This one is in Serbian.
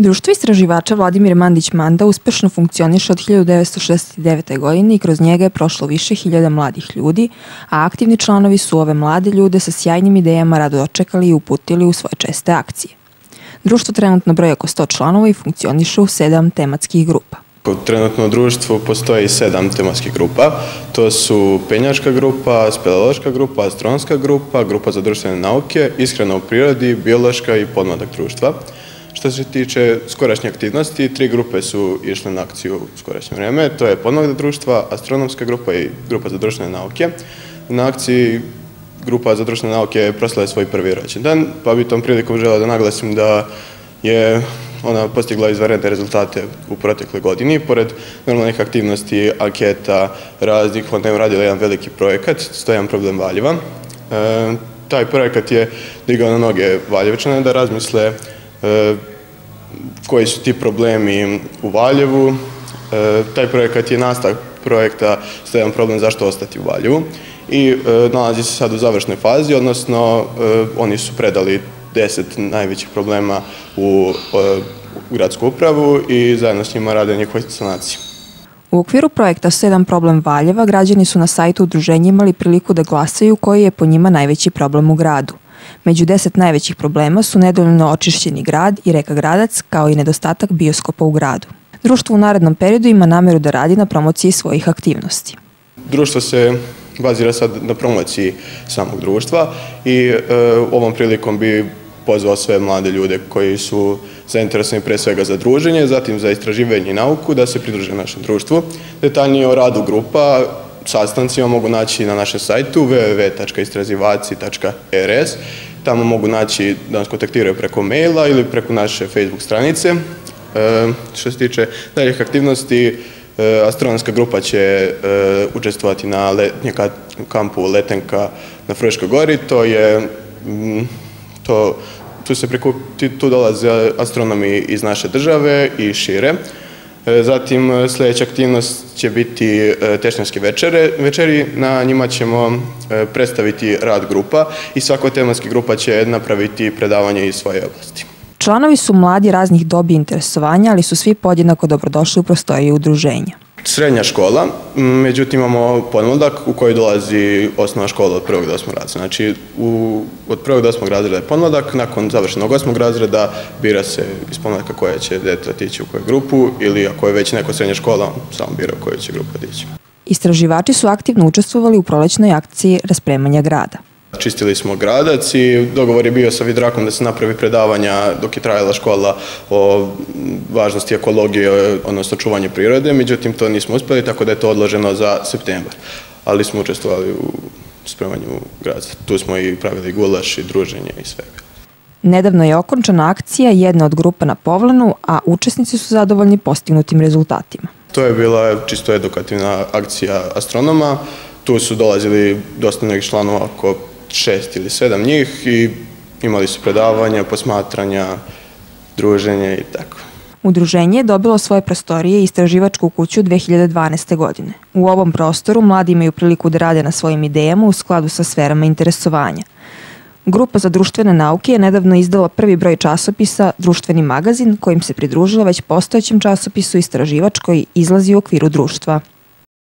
Društvo istraživača Vladimir Mandić-Manda uspešno funkcioniše od 1969. godine i kroz njega je prošlo više hiljada mladih ljudi, a aktivni članovi su ove mlade ljude sa sjajnim idejama rado očekali i uputili u svoje česte akcije. Društvo trenutno broje oko 100 članova i funkcioniše u sedam tematskih grupa. Trenutno u društvu postoji sedam tematskih grupa. To su penjačka grupa, speleološka grupa, astronomska grupa, grupa za društvene nauke, ishrana u prirodi, biološka i podmladak društva. Što se tiče skorašnje aktivnosti, tri grupe su išle na akciju u skorašnje vreme. To je podmladak društva, astronomska grupa i grupa za društvene nauke. Na akciji grupa za društvene nauke proslala svoj prvi rođendan, pa bi tom prilikom želeo da naglasim da je ona postigla izvaredne rezultate u protekle godini. Pored normalnih aktivnosti, anketa, raznih, onda je radila jedan veliki projekat, stojan problem Valjeva. E, taj projekat je digao na noge Valjevčane da razmisle e, koji su ti problemi u Valjevu. E, taj projekat je nastav projekta stojan problem zašto ostati u Valjevu i nalazi se sad u završnoj fazi, odnosno oni su predali deset najvećih problema u, u gradsku upravu i zajedno s njima rade njihove sanacije. U okviru projekta 7 problem Valjeva građani su na sajtu udruženja imali priliku da glasaju koji je po njima najveći problem u gradu. Među deset najvećih problema su nedovoljno očišćeni grad i reka Gradac, kao i nedostatak bioskopa u gradu. Društvo u narednom periodu ima nameru da radi na promociji svojih aktivnosti. Društvo se bazira sad na promociji samog društva i e, ovom prilikom bi pozvao sve mlade ljude koji su zainteresovani pre svega za druženje, zatim za istraživanje i nauku, da se pridruže našem društvu. Detaljnije o radu grupa sastancima mogu naći na našem sajtu www.istrazivaci.rs. Tamo mogu naći da nas kontaktiraju preko maila ili preko naše Facebook stranice. E, što se tiče daljih aktivnosti, e, astronomska grupa će e, učestvovati na letnje kampu Letenka na Fruškoj gori. To je m, to, tu, se prikupi, tu dolaze astronomi iz naše države i šire. E, zatim e, sledeća aktivnost će biti e, tešnjanske večere. večeri. Na njima ćemo predstaviti rad grupa i svaka tematska grupa će napraviti predavanje iz svoje oblasti. Članovi su mladi raznih dobi interesovanja, ali su svi podjednako dobrodošli u prostorije udruženja srednja škola, međutim imamo podmladak u kojoj dolazi osnova škola od prvog do osmog razreda. Znači, u, od prvog do osmog razreda je podmladak, nakon završenog osmog razreda bira se iz podmladaka koja će dete otići u koju grupu ili ako je već neko srednja škola, samo bira u koju će grupu otići. Istraživači su aktivno učestvovali u prolećnoj akciji raspremanja grada. Čistili smo gradac i dogovor je bio sa Vidrakom da se napravi predavanja dok je trajala škola o važnosti ekologije, odnosno čuvanje prirode, međutim to nismo uspeli, tako da je to odloženo za septembar. Ali smo učestvovali u spremanju gradaca. Tu smo i pravili gulaš i druženje i sve. Nedavno je okončana akcija jedna od grupa na Povlenu, a učesnici su zadovoljni postignutim rezultatima. To je bila čisto edukativna akcija astronoma. Tu su dolazili dosta nekih članova, oko šest ili sedam njih i imali su predavanja, posmatranja, druženje i tako. Udruženje je dobilo svoje prostorije i istraživačku kuću 2012. godine. U ovom prostoru mladi imaju priliku da rade na svojim idejama u skladu sa sferama interesovanja. Grupa za društvene nauke je nedavno izdala prvi broj časopisa Društveni magazin, kojim se pridružila već postojećem časopisu istraživačkoj izlazi u okviru društva.